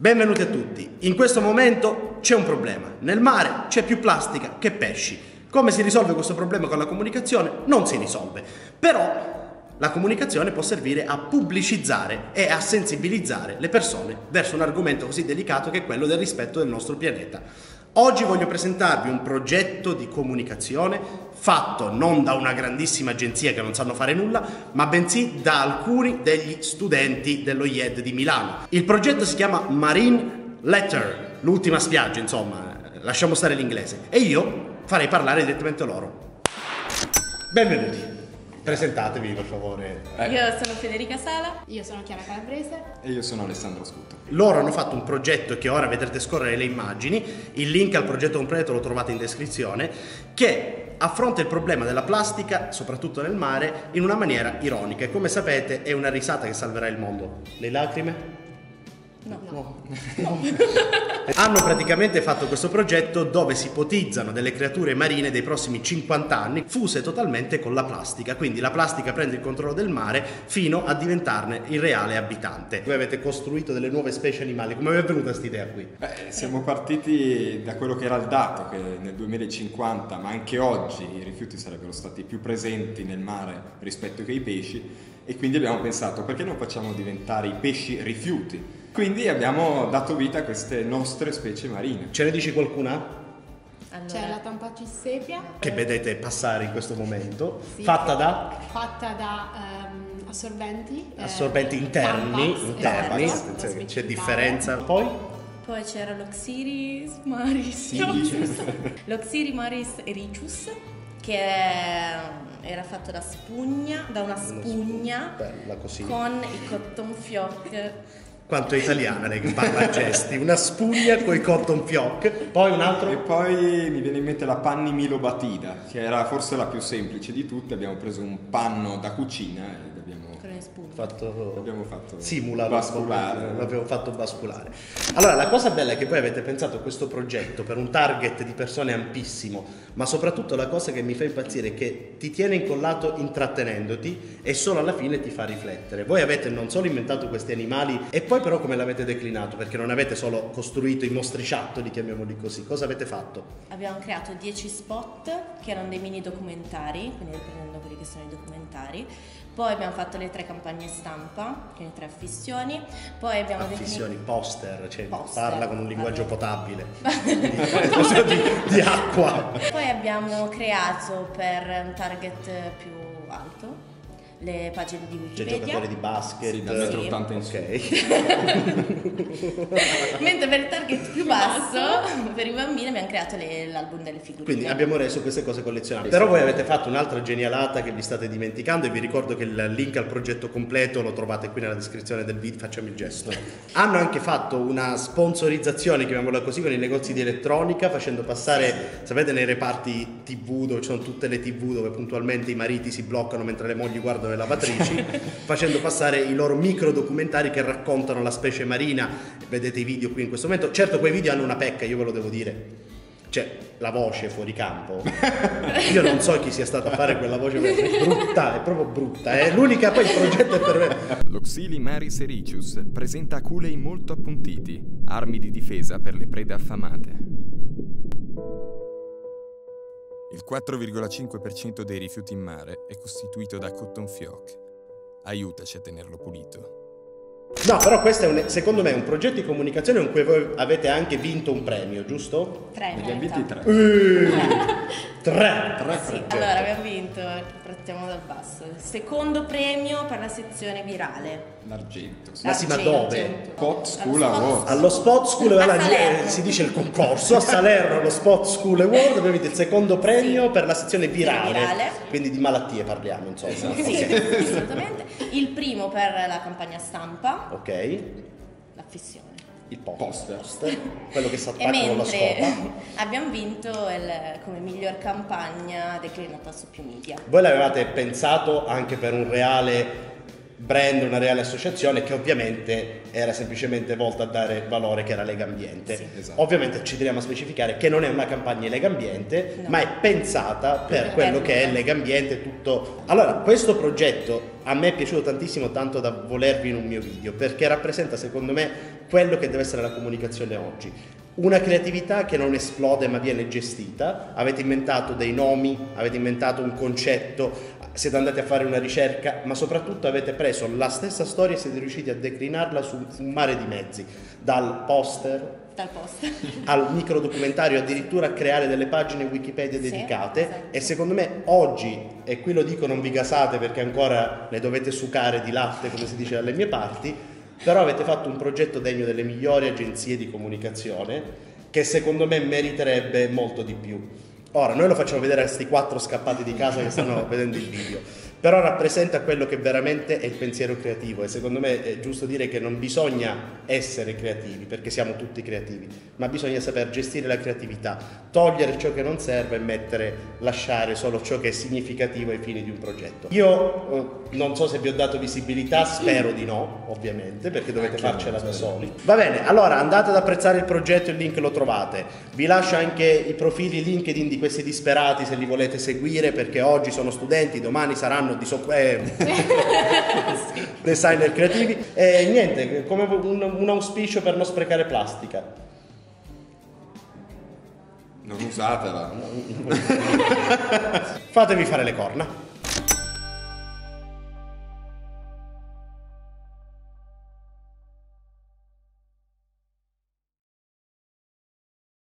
Benvenuti a tutti. In questo momento c'è un problema. Nel mare c'è più plastica che pesci. Come si risolve questo problema con la comunicazione? Non si risolve. Però la comunicazione può servire a pubblicizzare e a sensibilizzare le persone verso un argomento così delicato che è quello del rispetto del nostro pianeta. Oggi voglio presentarvi un progetto di comunicazione fatto non da una grandissima agenzia che non sanno fare nulla, ma bensì da alcuni degli studenti dello IED di Milano. Il progetto si chiama Marine Letter, l'ultima spiaggia, insomma, lasciamo stare l'inglese. E io farei parlare direttamente loro. Benvenuti. Presentatevi per favore. Eh. Io sono Federica Sala. Io sono Chiara Calabrese. E io sono Alessandro Scuto. Loro hanno fatto un progetto che ora vedrete scorrere le immagini, il link al progetto completo lo trovate in descrizione, che affronta il problema della plastica, soprattutto nel mare, in una maniera ironica e come sapete è una risata che salverà il mondo. Le lacrime? No. no. no. Hanno praticamente fatto questo progetto dove si ipotizzano delle creature marine dei prossimi 50 anni fuse totalmente con la plastica, quindi la plastica prende il controllo del mare fino a diventarne il reale abitante. Voi avete costruito delle nuove specie animali, come vi è venuta questa idea qui? Beh, siamo partiti da quello che era il dato, che nel 2050, ma anche oggi, i rifiuti sarebbero stati più presenti nel mare rispetto che i pesci e quindi abbiamo pensato perché non facciamo diventare i pesci rifiuti? Quindi abbiamo dato vita a queste nostre specie marine. Ce ne dici qualcuna? Allora. C'è la Tampaci sepia. Che vedete passare in questo momento. Sì, fatta da? Fatta da um, assorbenti. Eh, assorbenti eh, interni. Tampax, interni. Esatto, c'è differenza. Poi? Poi c'era l'Oxiris maris. Sì. L'Oxiris maris ericius che era fatto da spugna, da una spugna Bella, con i cotton fioc quanto è italiana lei che parla a gesti, una spugna con i cotton fioc, poi un altro... E poi mi viene in mente la panni Milo Batida, che era forse la più semplice di tutte, abbiamo preso un panno da cucina abbiamo fatto, l'abbiamo fatto simula basculare. L'abbiamo fatto basculare. Allora, la cosa bella è che voi avete pensato a questo progetto per un target di persone ampissimo, ma soprattutto la cosa che mi fa impazzire è che ti tiene incollato intrattenendoti e solo alla fine ti fa riflettere. Voi avete non solo inventato questi animali e poi però come l'avete declinato, perché non avete solo costruito i mostriciattoli, chiamiamoli così, cosa avete fatto? Abbiamo creato 10 spot che erano dei mini documentari, quindi riprendendo quelli che sono i documentari poi abbiamo fatto le tre campagne stampa, quindi tre affissioni. Poi abbiamo affissioni, definito... poster, cioè poster, parla con un linguaggio potabile di, di acqua. Poi abbiamo creato per un target più alto le pagine di Wikipedia. C'è giocatori di basket. Sì, da metro 80 in Ok. Mentre per il target più basso, per i bambini abbiamo creato le, l'album delle figurine. Quindi abbiamo reso queste cose collezionabili. Però voi avete fatto un'altra genialata che vi state dimenticando e vi ricordo che il link al progetto completo lo trovate qui nella descrizione del video, facciamo il gesto. Hanno anche fatto una sponsorizzazione, chiamiamola così, con i negozi di elettronica, facendo passare, sapete, nei reparti TV dove ci sono tutte le TV dove puntualmente i mariti si bloccano mentre le mogli guardano le lavatrici, facendo passare i loro micro documentari che raccontano la specie marina. Vedete i video qui in questo momento. Certo, quei video hanno una pecca, io ve lo devo dire. Cioè, la voce fuori campo. Io non so chi sia stato a fare quella voce, è brutta, è proprio brutta. È l'unica, poi il progetto è per me. L'Oxili Maris Ericius presenta aculei molto appuntiti, armi di difesa per le prede affamate. Il 4,5% dei rifiuti in mare è costituito da cotton fioc. Aiutaci a tenerlo pulito. No, però questo è un, secondo me un progetto di comunicazione con cui voi avete anche vinto un premio, giusto? Tre. Ne abbiamo vinti tre. Tre. tre sì. Allora abbiamo vinto, partiamo dal basso, il secondo premio per la sezione virale. L'argento. Sì. Ma sì, ma dove? Spot School Award. Allo Spot School Award si dice il concorso, a Salerno allo Spot School Award abbiamo vinto il secondo premio sì. per la sezione virale, virale, Quindi di malattie parliamo, insomma. Sì, sì, assolutamente. Il primo per la campagna stampa. Ok. L'affissione il poster, poster quello che si attacca con la scopa. abbiamo vinto il, come miglior campagna declinata su più media. Voi l'avevate pensato anche per un reale brand, una reale associazione che ovviamente era semplicemente volta a dare valore che era Lega Ambiente. Sì. Esatto. Ovviamente ci teniamo a specificare che non è una campagna Lega Ambiente, No. ma è pensata per Per quello che è Lega. Lega Ambiente tutto. Allora, questo progetto a me è piaciuto tantissimo tanto da volervi in un mio video perché rappresenta secondo me quello che deve essere la comunicazione oggi. Una creatività che non esplode ma viene gestita, avete inventato dei nomi, avete inventato un concetto, siete andati a fare una ricerca, ma soprattutto avete preso la stessa storia e siete riusciti a declinarla su un mare di mezzi, dal poster Dal post. al microdocumentario, addirittura a creare delle pagine Wikipedia Sì, dedicate esatto. e secondo me oggi, e qui lo dico non vi gasate perché ancora ne dovete sucare di latte come si dice dalle mie parti, però avete fatto un progetto degno delle migliori agenzie di comunicazione che secondo me meriterebbe molto di più. Ora, noi lo facciamo vedere a questi quattro scappati di casa che stanno vedendo il video, però rappresenta quello che veramente è il pensiero creativo e secondo me è giusto dire che non bisogna essere creativi perché siamo tutti creativi, ma bisogna saper gestire la creatività, togliere ciò che non serve e mettere, lasciare solo ciò che è significativo ai fini di un progetto. Io eh, non so se vi ho dato visibilità, spero di no, ovviamente, perché dovete Anche farcela da soli. Va bene, allora andate ad apprezzare il progetto, il link lo trovate. Vi lascio anche i profili LinkedIn di questi disperati se li volete seguire perché oggi sono studenti, domani saranno disoccu- eh, designer creativi. E niente, come un, un auspicio per non sprecare plastica. Non usatela. Fatevi fare le corna.